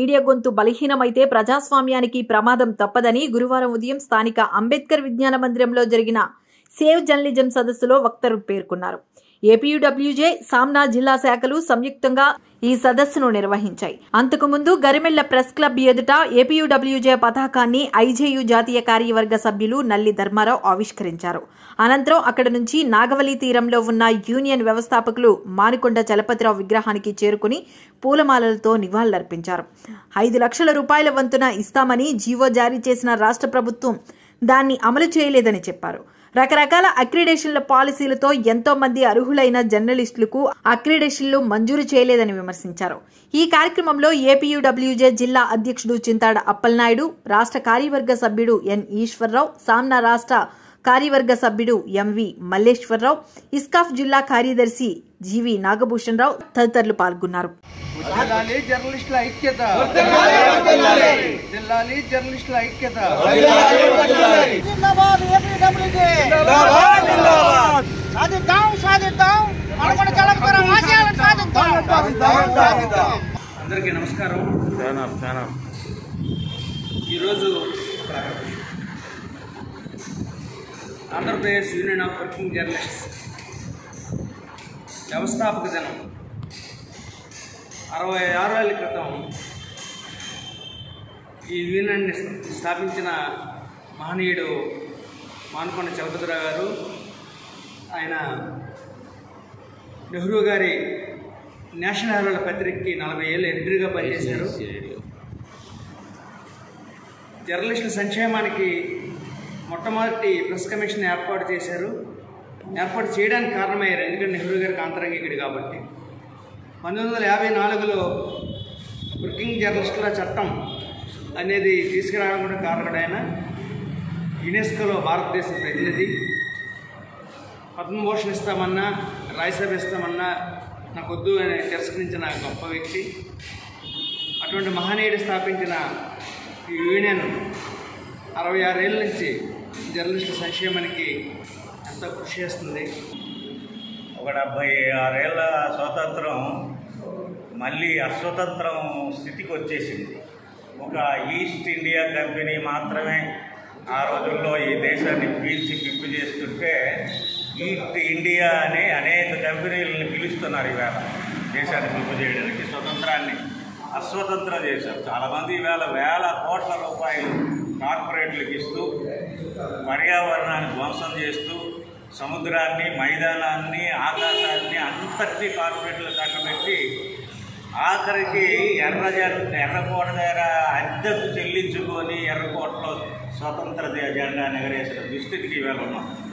Media గొంతు బలహీనమైతే ప్రజాస్వామ్యానికి ప్రమాదం తప్పదని గురువారం ఉదయం స్థానిక అంబేద్కర్ విజ్ఞాన మందిరంలో జరిగిన సేవ్ జర్నలిజం సదస్సులో వక్తలు పేర్కొన్నారు. ఏపీయూడబ్ల్యూజే సామ్నా జిల్లా శాఖలు సంయుక్తంగా ఈ సదస్సును నిర్వహించాయి. అంతకుముందు గరిమెళ్ళ ప్రెస్ క్లబ్ ఎదుట ఏపీయూడబ్ల్యూజే పతాకాన్ని ఐజేయు జాతీయ కార్యవర్గ సభ్యులు నల్లి ధర్మారావు ఆవిష్కరించారు. అనంతరం అక్కడ నుంచి నాగవలి తీరంలో ఉన్న యూనియన్ వ్యవస్థాపకులు మానికొండ చలపతిరావు విగ్రహానికి చేరుకుని పూలమాలలతో నివాళులర్పించారు. ఐదు లక్షల రూపాయల వంతున ఇస్తామని జీవో జారీ చేసిన రాష్ట్ర ప్రభుత్వం దాన్ని అమలు చేయలేదని చెప్పారు. రకరకాల అక్రిడేషన్ల పాలసీలతో ఎంతో మంది అర్హులైన జర్నలిస్టులకు అక్రిడేషన్లు మంజూరు చేయలేదని విమర్శించారు. ఈ కార్యక్రమంలో ఏపీయూడబ్ల్యూజే జిల్లా అధ్యక్షుడు చింతాడ అప్పలనాయుడు రాష్ట్ర కార్యవర్గ సభ్యుడు ఎన్ ఈశ్వరరావు సామ్నా రాష్ట్ర కార్యవర్గ సభ్యుడు ఎంవి మల్లేశ్వరరావు ఇస్కాఫ్ జిల్లా కార్యదర్శి జీవి నాగభూషణ్ రావు తదితరులు పాల్గొన్నారు. జిల్లాలి జర్నలిస్టుల ఐక్యత. సాధిద్దాం. సాధిద్దాం. మనకొండ ఆశయాలను సాధిద్దాం అందరికీ నమస్కారం. ఈరోజు Andhra Pradesh union of working journalists వ్యవస్థాపక దినం. అరవై ఆరు ఏళ్ళ క్రితం ఈ యూనియన్ని స్థాపించిన మహనీయుడు మానుకొండ చలపతిరావు గారు ఆయన నెహ్రూ గారి నేషనల్ హెరాల్డ్ పత్రికకి నలభై ఏళ్ళు ఎడిటర్గా పనిచేశారు. జర్నలిస్టుల సంక్షేమానికి మొట్టమొదటి ప్రెస్ కమిషన్ ఏర్పాటు చేశారు. ఏర్పాటు చేయడానికి కారణమయ్యారు ఎందుకంటే నెహ్రూ గారికి ఆంతరంగికుడు కాబట్టి. పంతొమ్మిది వందల యాభై నాలుగులో వర్కింగ్ జర్నలిస్టుల చట్టం అనేది తీసుకురావడం కూడా కారణమైన యునెస్కోలో భారతదేశం ప్రతినిధి. పద్మభూషణ్ ఇస్తామన్నా రాజ్యసభ ఇస్తామన్నా నాకొద్దు అని తిరస్కరించిన గొప్ప వ్యక్తి. అటువంటి మహనీయుడు స్థాపించిన ఈ యూనియన్ అరవై ఆరేళ్ళ నుంచి జర్నలిస్టుల సంక్షేమానికి ఎంతో కృషి చేస్తుంది. ఒక డెబ్భై ఆరేళ్ళ స్వాతంత్రం మళ్ళీ అస్వతంత్రం స్థితికి వచ్చేసింది ఒక ఈస్ట్ ఇండియా కంపెనీ మాత్రమే ఆ రోజుల్లో ఈ దేశాన్ని పీల్చి పిప్పి చేస్తుంటే ఈస్ట్ ఇండియా అని అనేక కంపెనీలను పిలుస్తున్నారు ఈవేళ దేశాన్ని పిప్పు చేయడానికి స్వతంత్రాన్ని అస్వతంత్రం చేశారు చాలామంది ఈవేళ వేల కోట్ల రూపాయలు కార్పొరేట్లకు ఇస్తూ పర్యావరణాన్ని ధ్వంసం చేస్తూ సముద్రాన్ని మైదానాన్ని ఆకాశాన్ని అంతటినీ కార్పొరేట్లు కట్టబెట్టి ఆఖరికి ఎర్ర ఎర్రకోట దగ్గర అద్దెకు చెల్లించుకొని ఎర్రకోటలో స్వతంత్ర జెండా ఎగరేసిన దుస్థితికి వెళ్ళున్నాం